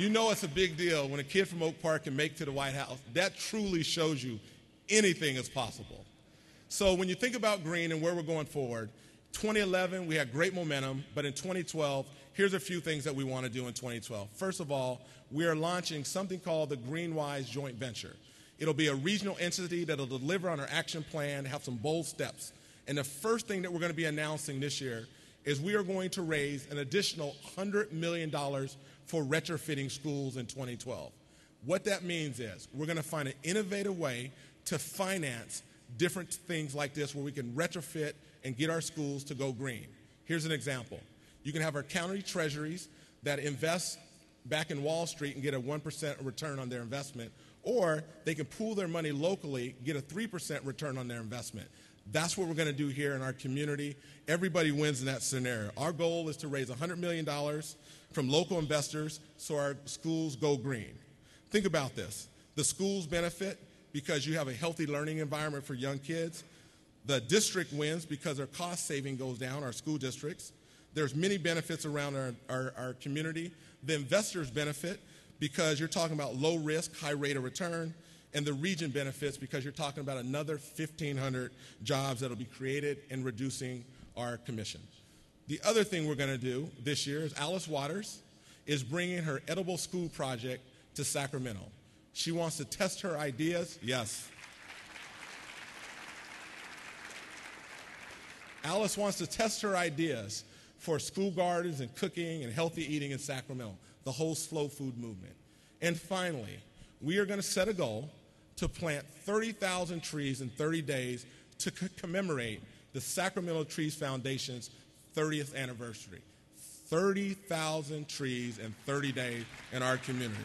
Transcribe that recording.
You know it's a big deal when a kid from Oak Park can make to the White House. That truly shows you anything is possible. So when you think about green and where we're going forward, 2011, we had great momentum, but in 2012, here's a few things that we want to do in 2012. First of all, we are launching something called the Greenwise Joint Venture. It'll be a regional entity that'll deliver on our action plan, have some bold steps. And the first thing that we're going to be announcing this year is we are going to raise an additional $100 million for retrofitting schools in 2012. What that means is we're going to find an innovative way to finance different things like this where we can retrofit and get our schools to go green. Here's an example. You can have our county treasuries that invest back in Wall Street and get a 1% return on their investment, or they can pool their money locally, get a 3% return on their investment. That's what we're going to do here in our community. Everybody wins in that scenario. Our goal is to raise $100 million from local investors so our schools go green. Think about this the schools benefit because you have a healthy learning environment for young kids. The district wins because their cost saving goes down, our school districts. There's many benefits around our, our, our community. The investors benefit because you're talking about low risk, high rate of return. And the region benefits because you're talking about another 1,500 jobs that'll be created and reducing our commission. The other thing we're going to do this year is Alice Waters is bringing her edible school project to Sacramento. She wants to test her ideas. Yes. Alice wants to test her ideas for school gardens and cooking and healthy eating in Sacramento, the whole slow food movement. And finally, we are going to set a goal to plant 30,000 trees in 30 days to commemorate the Sacramento Trees Foundation's 30th anniversary. 30,000 trees in 30 days in our community.